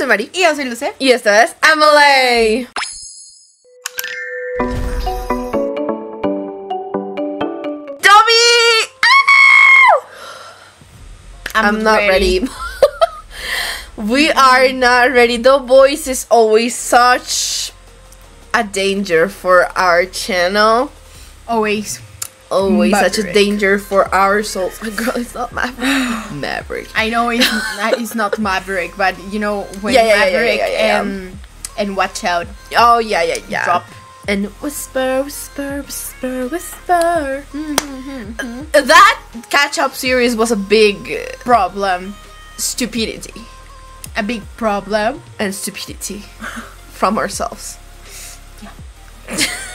soy Mari. Y yo soy Luz. Y esto es. Dobby! Ah. I'm, not ready. we are not ready. The Boyz is always such a danger for our channel. Always. Always such a danger for our souls. Girl, it's not Maverick. Maverick. I know it's, it's not Maverick, but you know when Yeah, yeah, yeah, yeah, Maverick yeah, yeah, yeah. and and Watch Out Oh yeah, yeah, yeah. drop. and whisper, whisper, whisper, whisper. Uh, that catch-up series was a big Problem. stupidity A big problem. and stupidity from ourselves.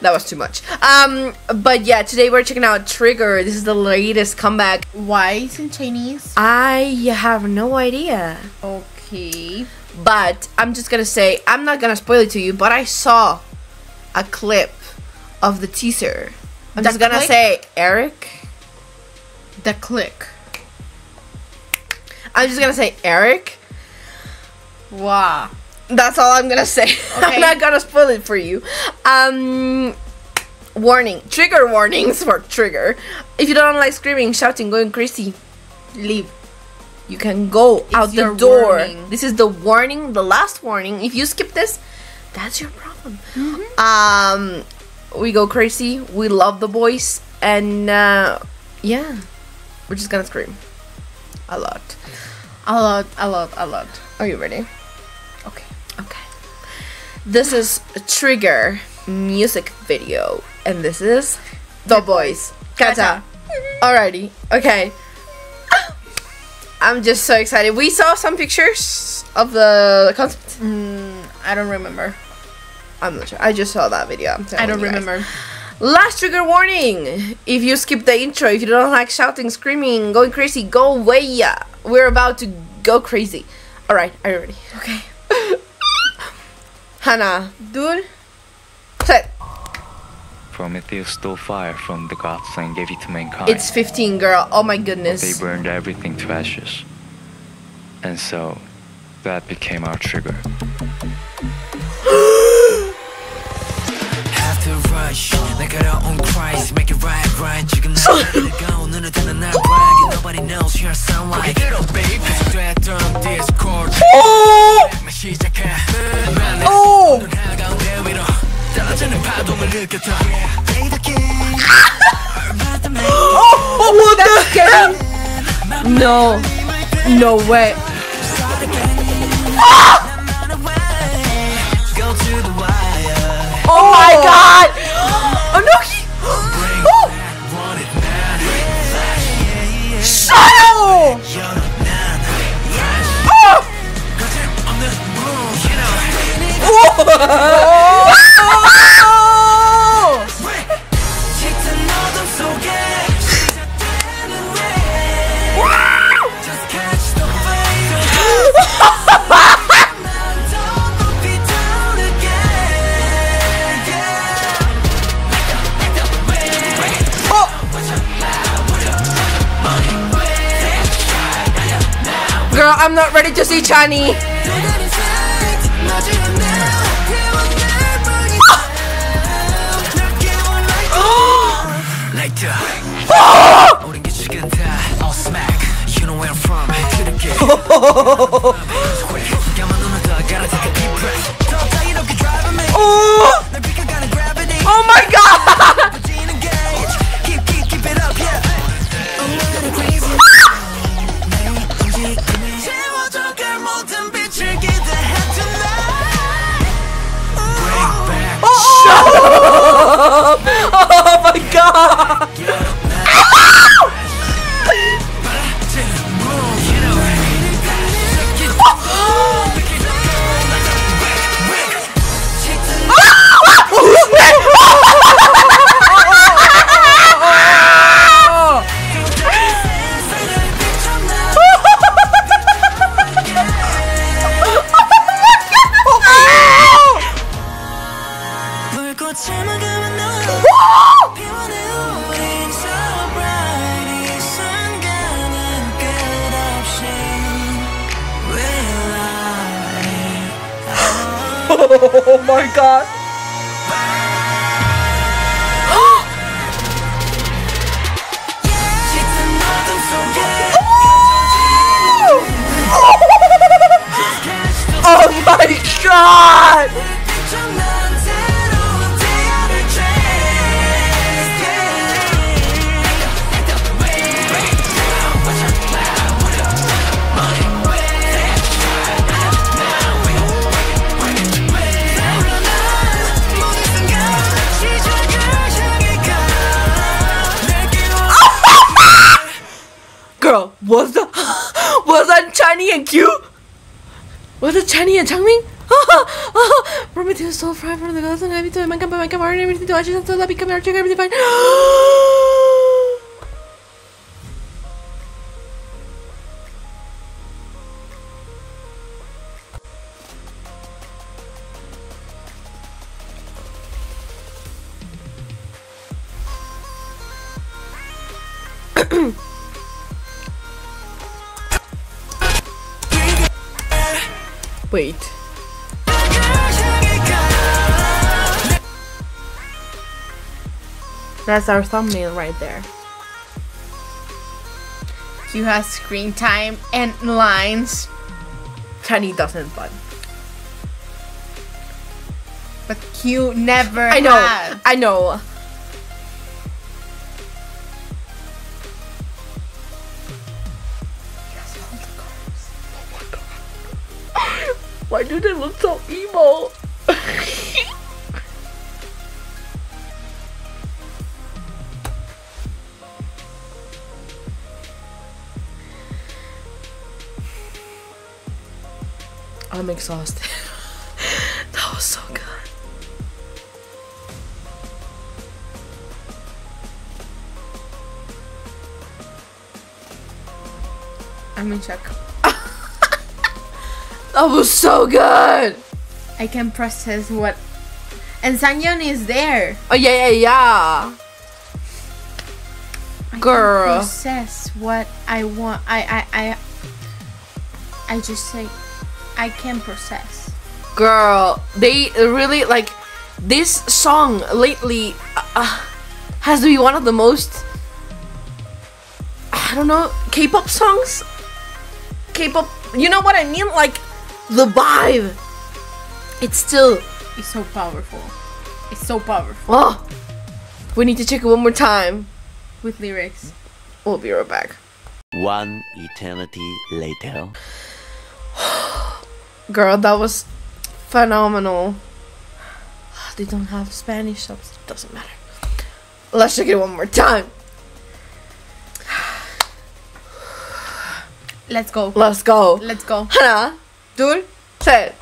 that was too much. Um, but yeah, today we're checking out Trigger. This is the latest comeback. Why is in Chinese? I have no idea. Okay. But I'm just gonna say, I'm not gonna spoil it to you, but I saw a clip of the teaser. I'm The just gonna clip? say, Eric. The click. I'm just gonna say, Eric. Wow. That's all I'm gonna say. Okay. I'm not gonna spoil it for you. Um, warning, trigger warnings for trigger. If you don't like screaming, shouting, going crazy, leave. You can go out the door. warning. This is the warning, the last warning. If you skip this, that's your problem. Mm-hmm. Um, we go crazy. We love the Boyz, and uh, yeah, we're just gonna scream a lot. A lot, a lot, a lot. Are you ready? Okay. This is a Trigger music video, and this is The Boyz. Kata. Alrighty. Okay. I'm just so excited. We saw some pictures of the concept. Mm, I don't remember. I'm not sure. I just saw that video. I don't remember. Last trigger warning. If you skip the intro, if you don't like shouting, screaming, going crazy, go away. We're about to go crazy. Alright, are you ready? Okay. Hannah, Dude. set. Prometheus stole fire from the gods and gave it to mankind. It's 15, girl. Oh my goodness. they burned everything to ashes. And so, that became our trigger. have to rush 내가 on Christ make it right right 지금 나가 오늘은 되는 날 brag nobody knows you sound like get up baby 계속됐던 discord 막 시작해 Oh! 눈 한가운데 위로 떨어지는 파동을 느꼈다 Play the game Oh, what the heck? No. No way. Go Wire Oh my oh. god! Oh no, he. Oh! back want it now Shut up! Oh! on the move you know Oh! I'm not ready to see Chani. 너 Oh my god! oh! oh my god! Was the was that Chinese and cute? Was it Chinese and Changmin? Prometheus stole fire from the gods and I to mankind by mankind and everything to ashes until I become our trigger everything fine. Wait. That's our thumbnail right there. You have screen time and lines. Tiny doesn't, but but you never. I know. I know. Do they look so emo? I'm exhausted. that was so good. I'm in shock. That was so good. I can process what. And Sangyeon is there. Oh yeah, yeah, yeah. I can Girl. process what I want. I, I, I. I just say, I can process. Girl, they really like this song lately uh, uh, has to be one of the most I don't know K-pop songs. K-pop, you know what I mean? Like the vibe. It's still It's so powerful. It's so powerful oh. We need to check it one more time. with lyrics. We'll be right back. One eternity later. Girl, that was phenomenal. They don't have Spanish subs. Doesn't matter. Let's check it one more time. Let's go. Let's go. Let's go. 하 Dude, set.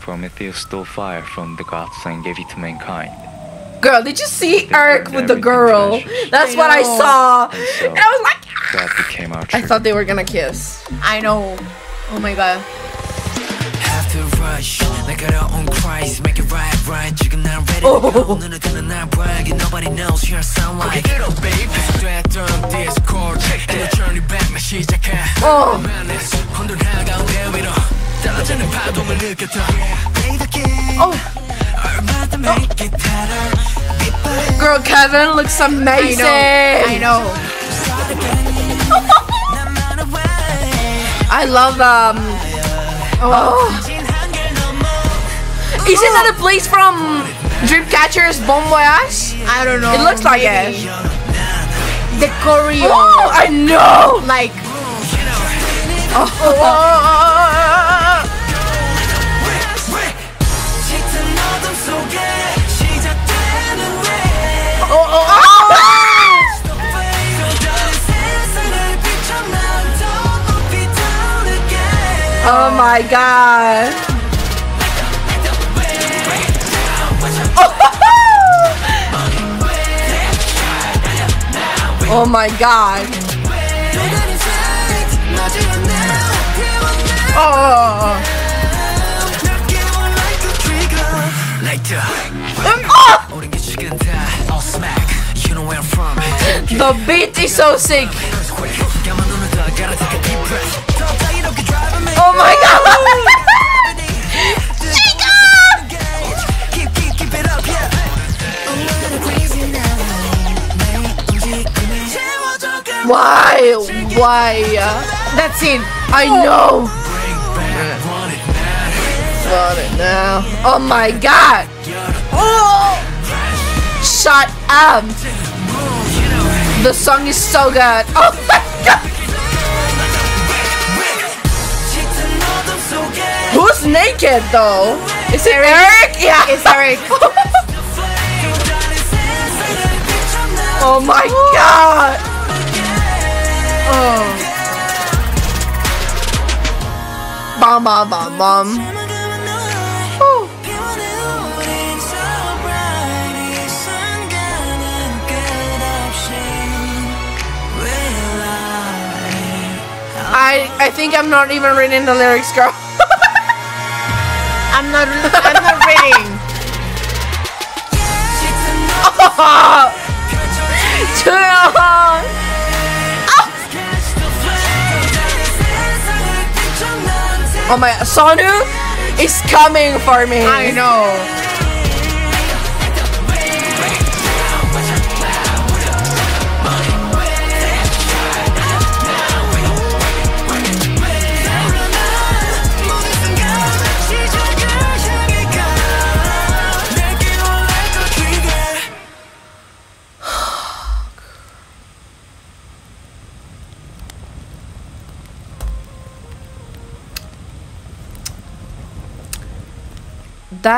Prometheus stole fire from the gods and gave it to mankind. Girl, did you see Eric with the girl? That's I what. I saw. And, so and I was like, I thought they were gonna kiss. I know. Oh my god Have to rush 내 걸어온 Christ Make it right right 지금 난 ready Oh. to go 눈을 뜨는 날 brag and nobody knows you're sound like Get up baby 계속됐던 discord And the journey back 나 시작해 Oh. Madness 혼돈한 가운데 위로 떨어지는 파동을 느꼈다 Oh. 얼마나 make it harder Girl, Kevin looks amazing. I know. 나만의 way I love um. Oh. Isn't that a oh. place from Dreamcatcher's Bon Voyage? I don't know. It looks like maybe. it. The choreo. Oh, I know. Like. Oh. oh, oh, Oh my god. Oh my god. Oh. The beat is so sick. Oh my god. Why. Why? That's it. I know. It now. Oh my god. Oh. Shut up. The song is so good. Oh my god. Who's naked though? Is it Eric? Yeah. It's Eric. oh my god. Oh. Bum bum. Whew. I I think I'm not even reading the lyrics, girl. I'm not. I'm not reading. 조 Oh my Sunwoo is coming for me. I know.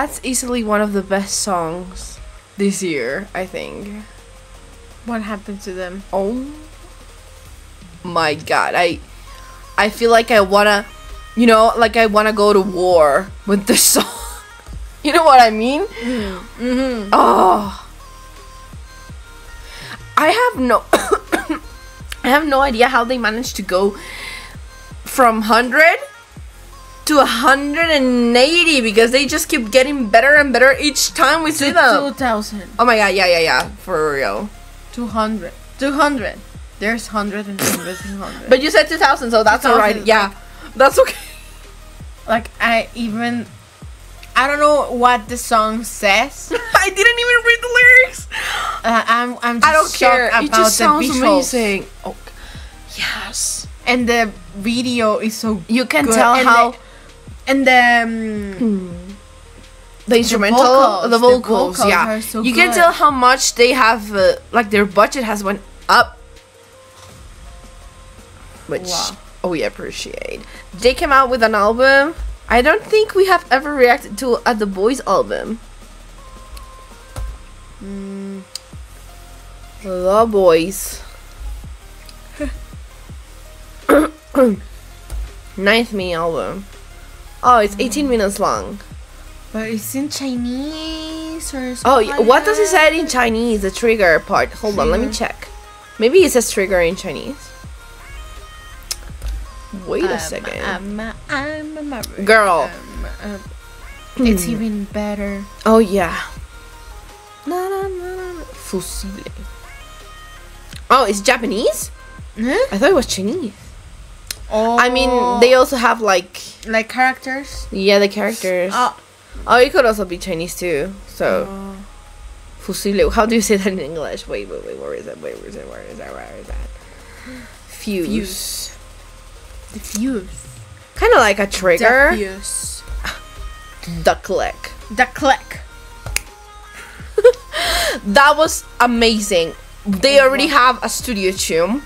That's easily one of the best songs this year, I think. What happened to them? Oh my god. I I feel like I wanna you know, like I wanna go to war with this song. you know what I mean? Mm-hmm. Oh. I have no I have no idea how they managed to go from 100 to 180 because they just keep getting better and better each time we see them. 2000. Oh my god, yeah, yeah, yeah, for real. 200. 200. There's 100 and 100 and 100. But you said 2000, so that's 2000, alright. Yeah, that's okay. like, I even. I don't know what the song says. I didn't even read the lyrics. Uh, I'm, I'm just I don't care. shocked It about just the sounds visuals. amazing. Oh, yes. And the video is so You can good. tell and how The, and then. Um, the instrumental, the vocals, vocals, the vocals yeah. so you can tell how much they have, uh, like their budget has went up. Which, Wow. oh, we appreciate. They came out with an album. I don't think we have ever reacted to a The Boyz album. mm, The Boyz. Ninth Me album. Oh, it's 18 minutes long. but it's in Chinese or Oh, something. like what does it say in Chinese? The trigger part. Hold on, let me check. Maybe it says trigger in Chinese. Wait a Um, second. I'm a, I'm a maverick. Girl. Um, uh, it's even better. oh yeah. Na, na, na. Fusible. Oh, it's Japanese? Huh? I thought it was Chinese. Oh, I mean, they also have like like characters. yeah the characters. Oh, Oh, it could also be Chinese too. So oh. How do you say that in English? Wait, wait, wait. Where is that? Wait, where is it? Where is that? Where is that? Fuse. Fuse. the fuse. Kind of like a trigger. The fuse. The click. The click. That was amazing. They already have a studio tune.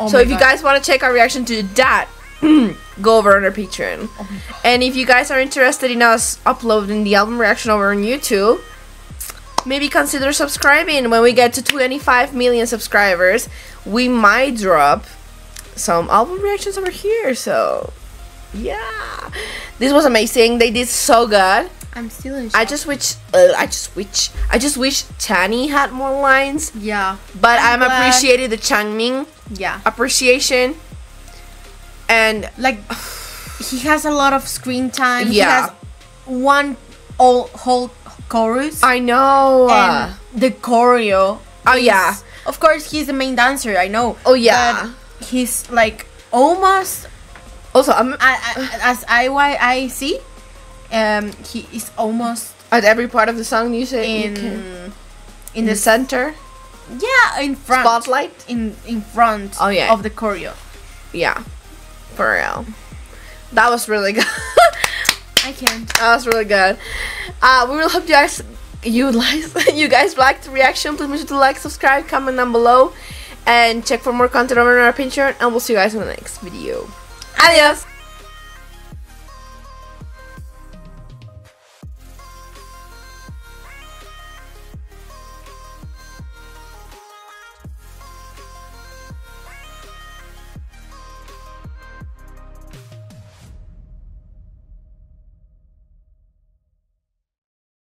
Oh so if you guys want to check our reaction to that, go over on our Patreon. Oh. And if you guys are interested in us uploading the album reaction over on YouTube, maybe consider subscribing. When we get to 25 million subscribers, we might drop some album reactions over here. So, yeah. This was amazing. They did so good. I'm still in. I just wish uh, I just wish I just wish Tani had more lines, yeah but I'm, I'm appreciated the Changmin yeah appreciation. And like he has a lot of screen time. He Yeah. has one all whole chorus I know. and the choreo. Oh, is- yeah. Of course, he's the main dancer. I know. Oh, yeah. But he's like almost also, I'm I, I, as I why I see, um, he is almost at every part of the song you say you in can- in the the center yeah in front spotlight. in in front Oh, yeah. of the choreo. Yeah, for real. That was really good. I can't. that was really good. Uh, we will hope you guys you guys you guys liked the reaction. Please make sure to like, subscribe, comment down below, and check for more content over on our Patreon. And we'll see you guys in the next video. Adios.